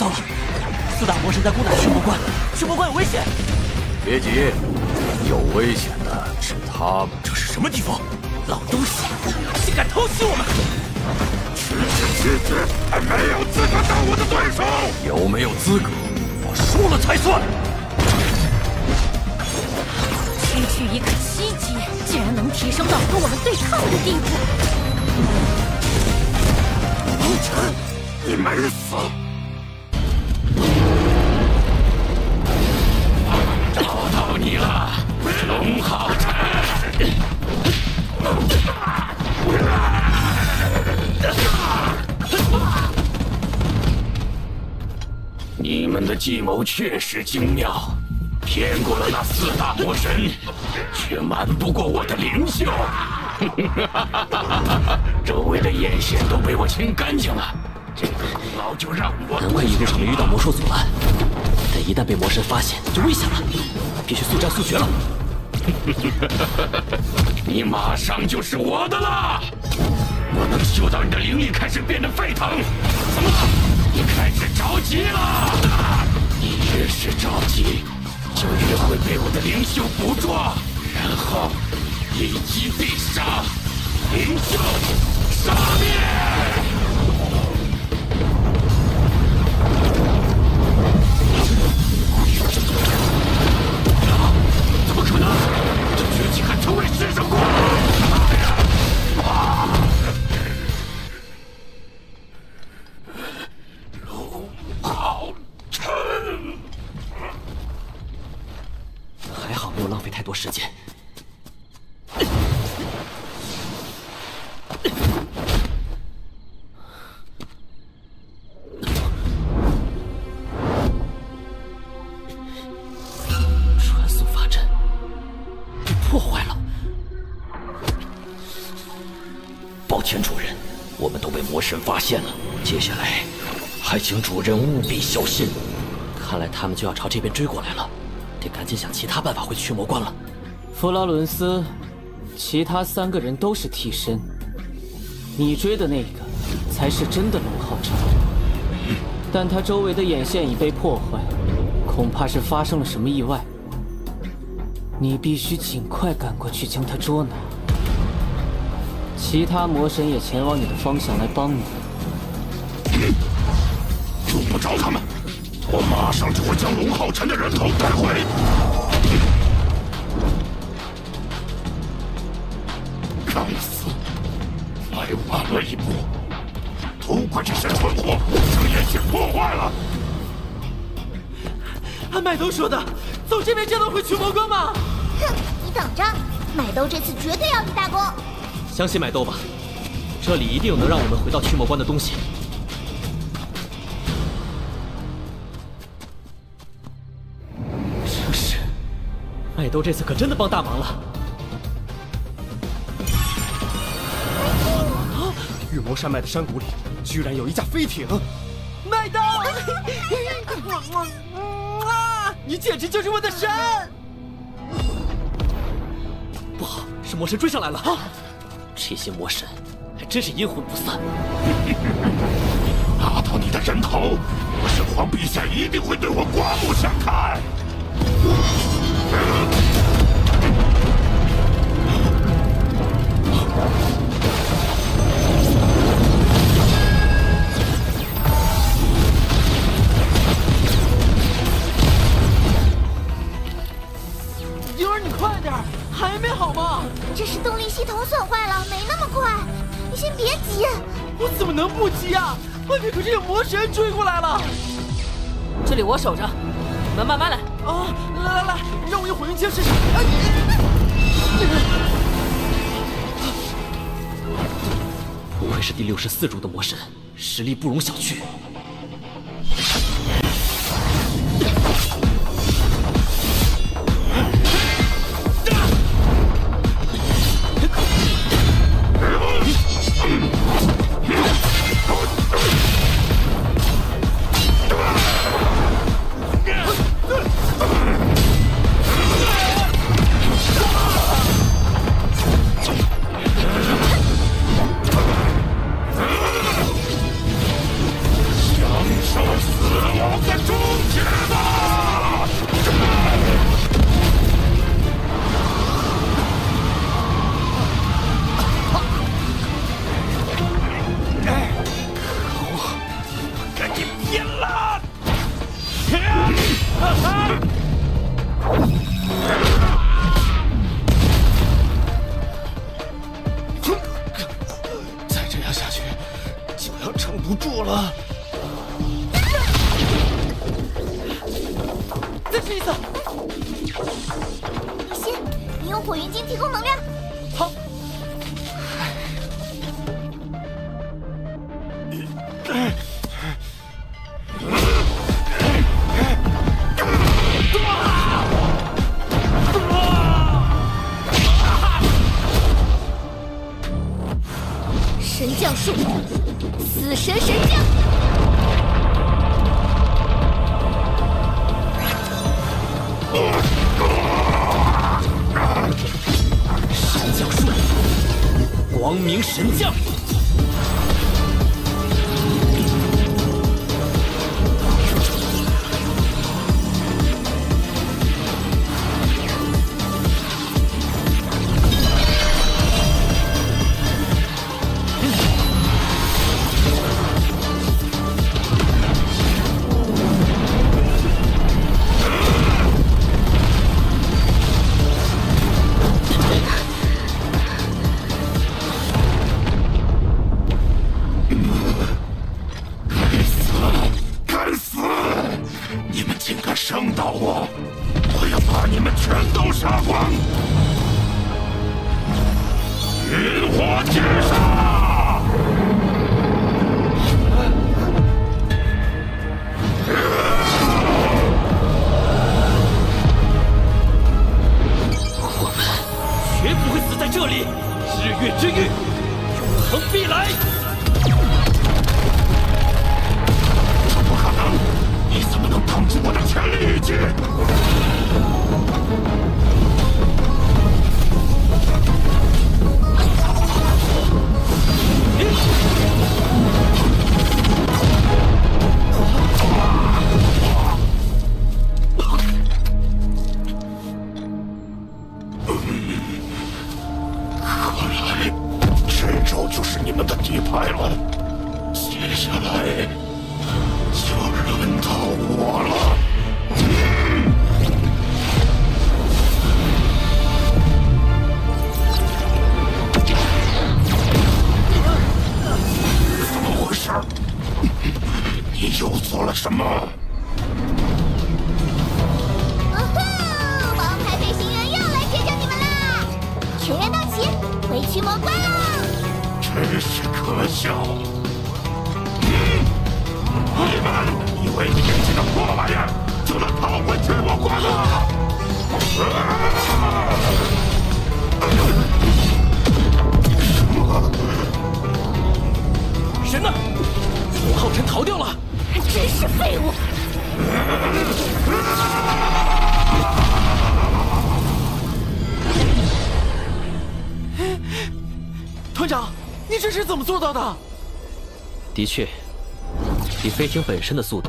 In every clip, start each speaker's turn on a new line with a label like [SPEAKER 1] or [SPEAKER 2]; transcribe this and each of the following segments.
[SPEAKER 1] 糟了，四大魔神在攻打驱魔关，驱魔关有危险。
[SPEAKER 2] 别急，有危险的是他们。
[SPEAKER 1] 这是什么地方？老东西，竟敢偷袭我们！
[SPEAKER 3] 区区区区，还没有资格当我的对手。
[SPEAKER 2] 有没有资格，我输了才算。
[SPEAKER 4] 区区一个七级，竟然能提升到和我们对抗的地步。
[SPEAKER 3] 龙尘，你没死。
[SPEAKER 5] 了，龙浩辰。你们的计谋确实精妙，骗过了那四大魔神，却瞒不过我的灵秀。周围的眼线都被我清干净了，这个功劳就让我。
[SPEAKER 1] 难怪一路上没遇到魔兽阻拦，一旦被魔神发现，就危险了，必须速战速决了。
[SPEAKER 5] 你马上就是我的了！我能嗅到你的灵力开始变得沸腾，怎么了？你开始着急了？你越是着急，就越会被我的灵秀捕捉，然后一击必杀，灵秀杀灭！怎么可能？这绝技还从未施展过！
[SPEAKER 2] 请主人务必小心。
[SPEAKER 1] 看来他们就要朝这边追过来了，得赶紧想其他办法回驱魔关了。
[SPEAKER 6] 弗劳伦斯，其他三个人都是替身，你追的那个才是真的龙浩辰。但他周围的眼线已被破坏，恐怕是发生了什么意外。你必须尽快赶过去将他捉拿。其他魔神也前往你的方向来帮你。
[SPEAKER 3] 用不着他们，我马上就会将龙浩辰的人头带回。该死，来晚了一步。都怪这些蠢货，将眼线破坏了。
[SPEAKER 1] 按麦兜说的，走这边就能回驱魔关吗？
[SPEAKER 7] 哼，你等着，麦兜这次绝对要立大功。
[SPEAKER 1] 相信麦兜吧，这里一定有能让我们回到驱魔关的东西。麦兜这次可真的帮大忙了。
[SPEAKER 8] 啊！羽魔山脉的山谷里居然有一架飞艇，
[SPEAKER 1] 麦兜，啊！你简直就是我的神！不好，是魔神追上来了！啊！这些魔神还真是阴魂不散。
[SPEAKER 3] 拿到你的人头，魔神皇陛下一定会对我刮目相看。
[SPEAKER 1] 婴儿，你快点，还没好吗？
[SPEAKER 7] 这是动力系统损坏了，没那么快。你先别急。
[SPEAKER 1] 我怎么能不急啊？外面可是有魔神追过来了。
[SPEAKER 9] 这里我守着，你们慢慢来。
[SPEAKER 1] 啊，来来来，让我用火云枪试试。不愧是第六十四柱的魔神，实力不容小觑。
[SPEAKER 7] 神将术，死神神将。
[SPEAKER 5] 神将术，光明神将。
[SPEAKER 10] 的
[SPEAKER 5] 确，以飞艇本身的速度，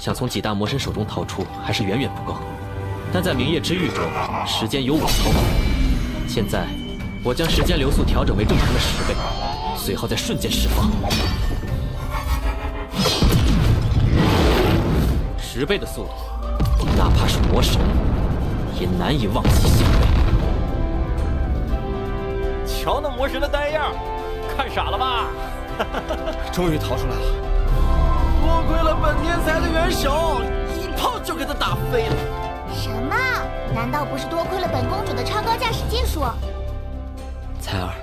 [SPEAKER 5] 想从几大魔神手中逃出还是远远不够。但在明夜之域中，时间由我操控。现在，我将时间流速调整为正常的十倍，随后再瞬间释放。十倍的速度，哪怕是魔神，也难以望其项背。
[SPEAKER 11] 瞧那魔神的呆样，看傻了吧？
[SPEAKER 8] 终于逃出来了。
[SPEAKER 6] 多亏了本天才的援手，一炮就给他打飞了。
[SPEAKER 7] 什么？难道不是多亏了本公主的超高驾驶技术？
[SPEAKER 5] 彩儿，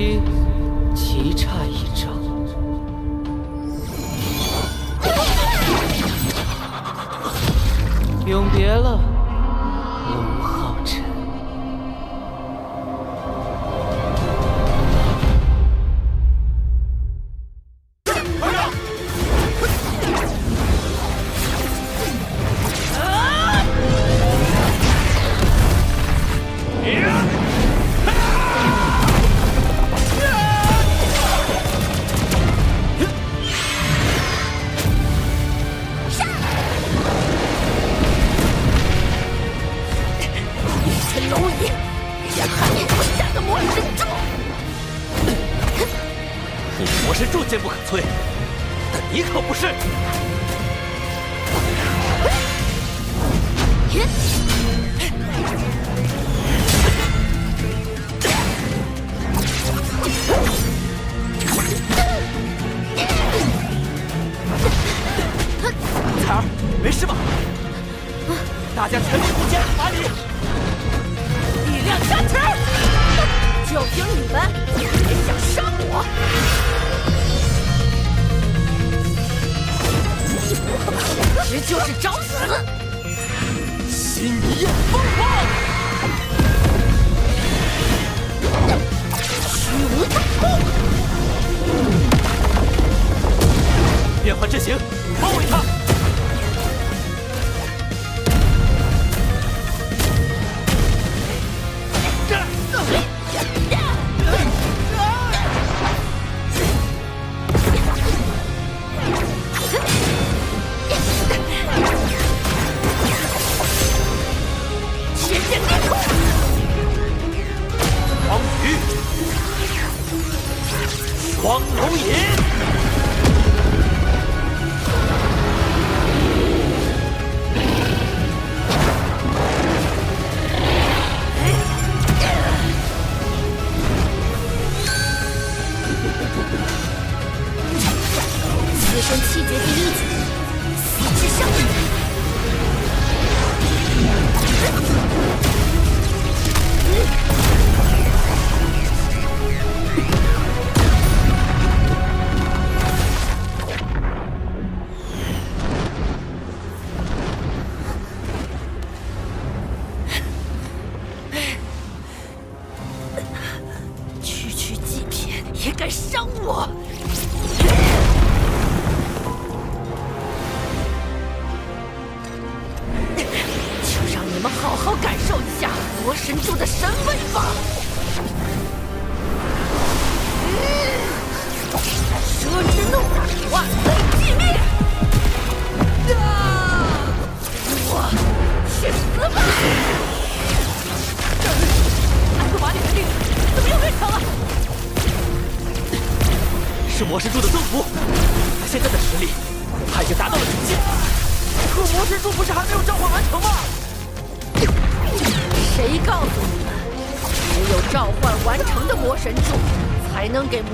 [SPEAKER 6] 只
[SPEAKER 9] 大家全力护剑，马里！
[SPEAKER 10] 力量加持！就凭你们也想伤我？这就是找死！
[SPEAKER 9] 心焰风暴！
[SPEAKER 10] 虚无大空！
[SPEAKER 9] 变换阵型，包围他！双龙吟。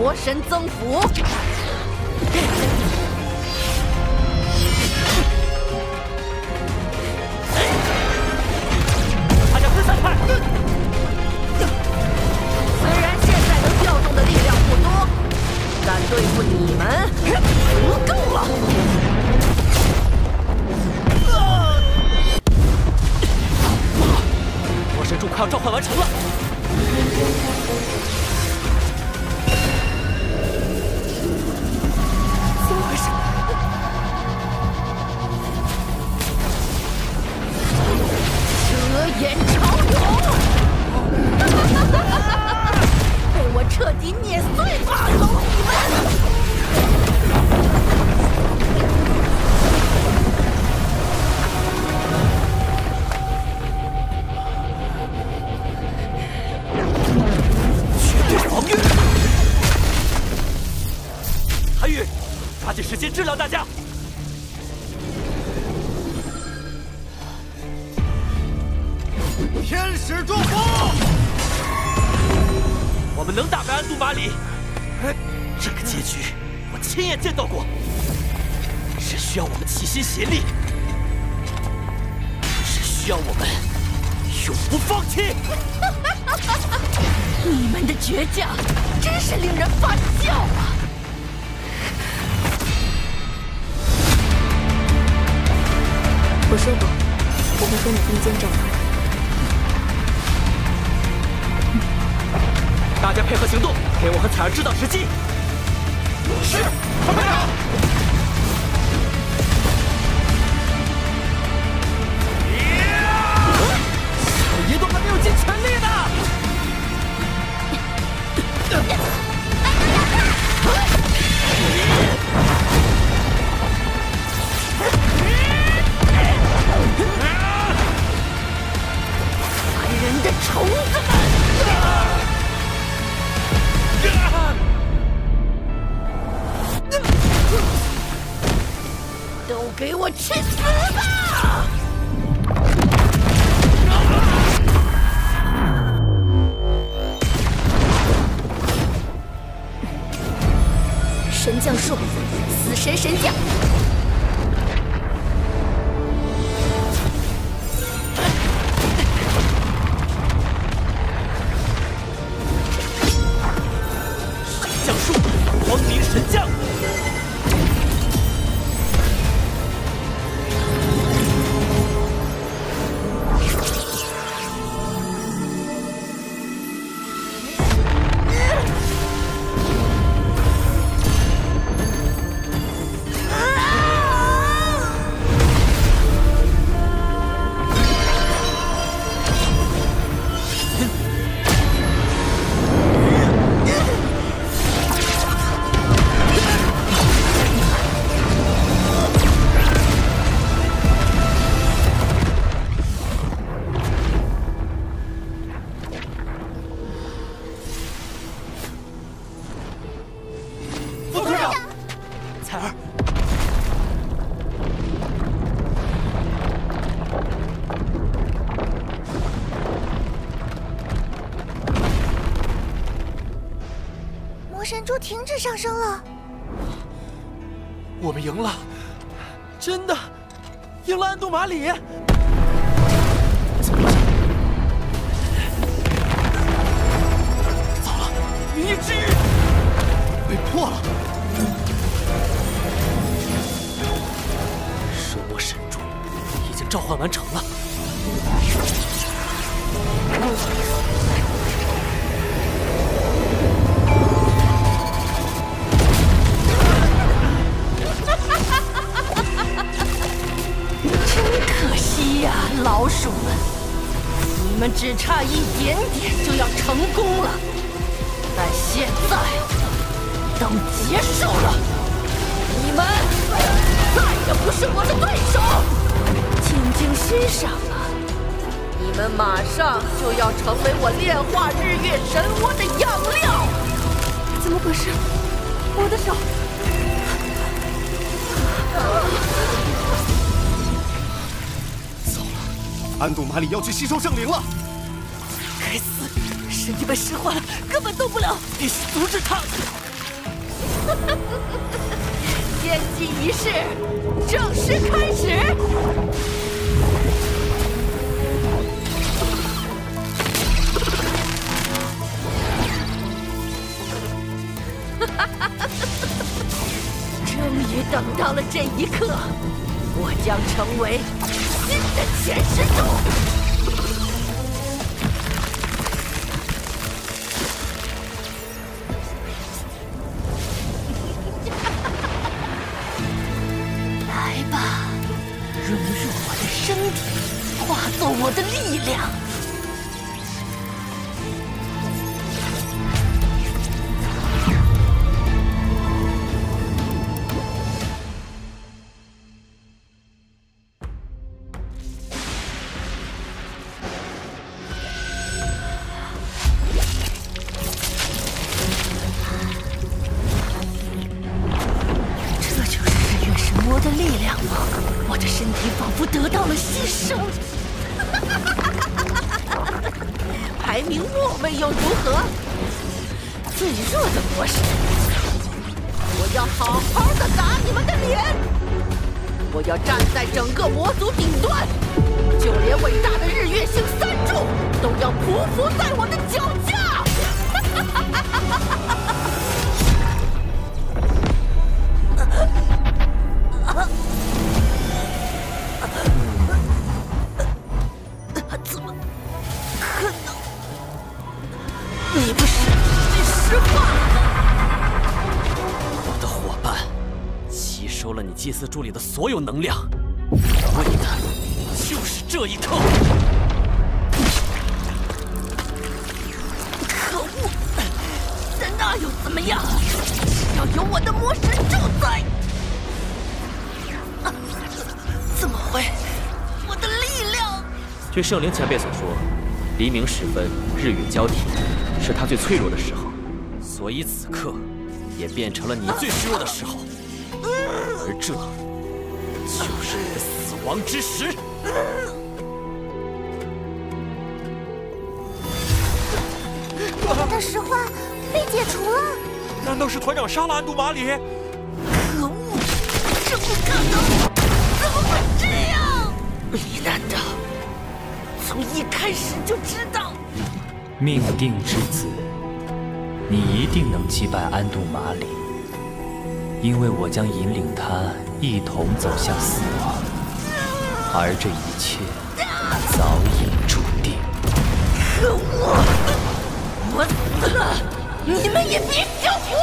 [SPEAKER 10] 魔神
[SPEAKER 9] 增幅？时间治疗大家。天使祝福！我们能打败安杜马里，这个结局我亲眼见到过。只需要我们齐心协力，只需要我们永不放弃。
[SPEAKER 10] 你们的倔强真是令人发笑啊！
[SPEAKER 12] 我说过，我会和你并肩战斗。
[SPEAKER 9] 大家配合行动，给我和彩儿制造时机。是，快排长。
[SPEAKER 7] 停止上升了。
[SPEAKER 8] 我们赢了，真的赢了安东马里。糟了，明夜之域被破了。
[SPEAKER 10] 神魔神珠已经召唤完成了。
[SPEAKER 9] 只差一点点就要成功了，但现在都结束了，你们再也不是我的对手。静静欣赏吧，你们马上就要成为我炼化日月神窝的养料。
[SPEAKER 4] 怎么回事？我的手。
[SPEAKER 8] 安度马里要去吸收圣灵了。
[SPEAKER 9] 身体被石化了，根本动不了。
[SPEAKER 10] 必须阻止他！
[SPEAKER 9] 献祭仪式正式开始。终于等到了这一刻，我将成为新的前世主。我的身体仿佛得到了牺牲。排名末位又如何？最弱的魔神，我要好好的打你们的脸！我要站在整个魔族顶端，就连伟大的日月星三柱都要匍匐在我的脚下！
[SPEAKER 10] 收了你祭祀柱里的所有能量，为的就是这一刻。
[SPEAKER 9] 可恶！但那又怎么样？只要有我的魔神咒在，啊怎么会？我的力量……
[SPEAKER 1] 据圣灵前辈所说，黎明时分，日月交替，是他最脆弱的时候，
[SPEAKER 10] 所以此刻也变成了你最虚弱的时候，而这就是你的死亡之时。
[SPEAKER 7] 我们的石化被解除了。
[SPEAKER 10] 难道是团长杀了安杜马里？
[SPEAKER 9] 可恶，这不可能！怎么会这样？你难道从一开始就知道？
[SPEAKER 13] 命定之子，你一定能击败安杜马里，因为我将引领他一同走向死亡，而这一切早已注定。
[SPEAKER 9] 可恶！我死了，你们也别想活！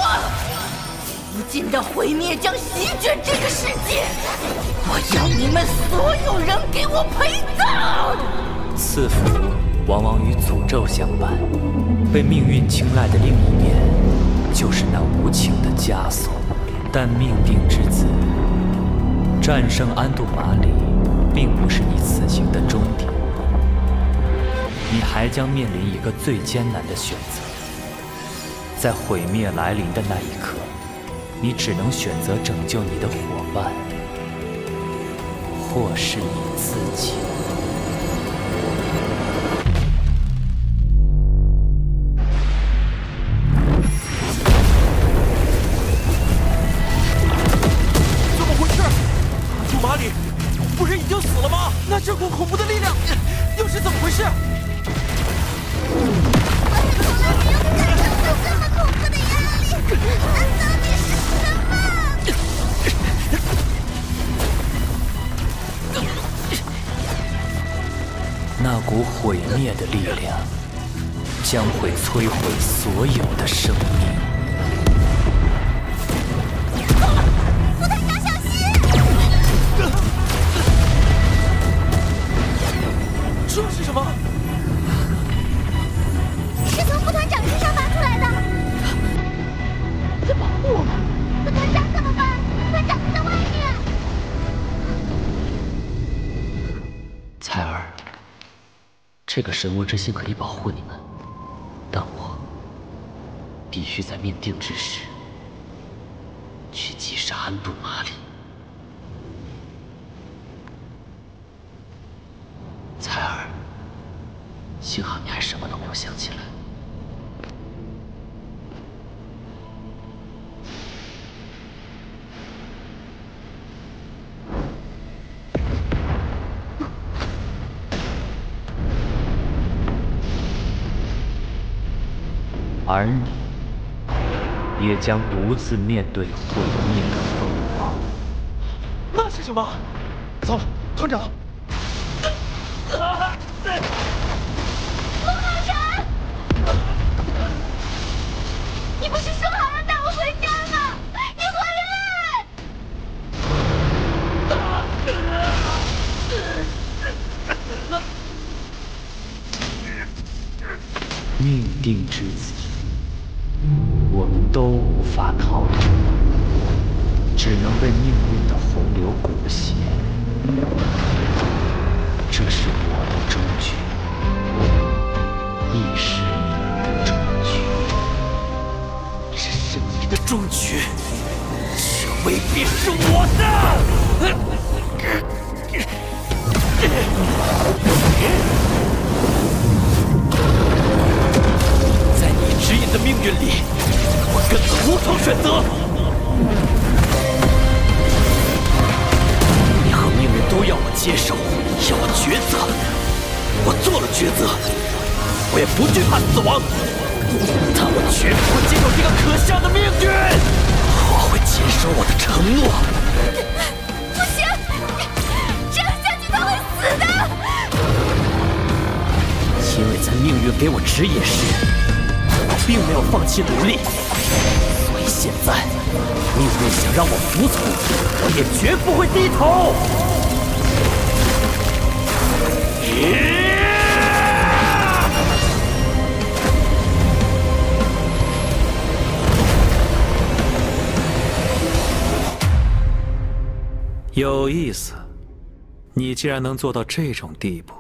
[SPEAKER 9] 无尽的毁灭将席卷这个世界，我要你们所有人给我陪葬！
[SPEAKER 13] 赐福往往与诅咒相伴，被命运青睐的另一面，就是那无情的枷锁。但命定之子战胜安杜马里，并不是你此行的终点，你还将面临一个最艰难的选择。在毁灭来临的那一刻，你只能选择拯救你的伙伴，或是你自己。
[SPEAKER 10] 这
[SPEAKER 1] 个神魔之心可以保护你们，但我必须在命定之时去击杀安杜玛里。采儿，幸好你还什么都没有想起来。
[SPEAKER 13] 而你也将独自面对毁灭的疯狂。
[SPEAKER 10] 那是什么？糟了，团长！
[SPEAKER 7] 陆浩辰，你不是说好要带我回家吗？你回来！
[SPEAKER 13] 命定之子，都无法逃脱，只能被命运的洪流裹挟。这是我的终局，亦是你的终局。
[SPEAKER 10] 这是你的终局，这未必是我的。指引的命运里，我根本无从选择。你和命运都要我接受，要我抉择。我做了抉择，我也不惧怕死亡，但我绝不会接受这个可笑的命运。我会坚守我的承诺。
[SPEAKER 7] 不行，这样下去他会死的。
[SPEAKER 10] 因为在命运给我指引时，我并没有放弃努力，所以现在命运想让我服从，我也绝不会低头。
[SPEAKER 13] 有意思，你竟然能做到这种地步。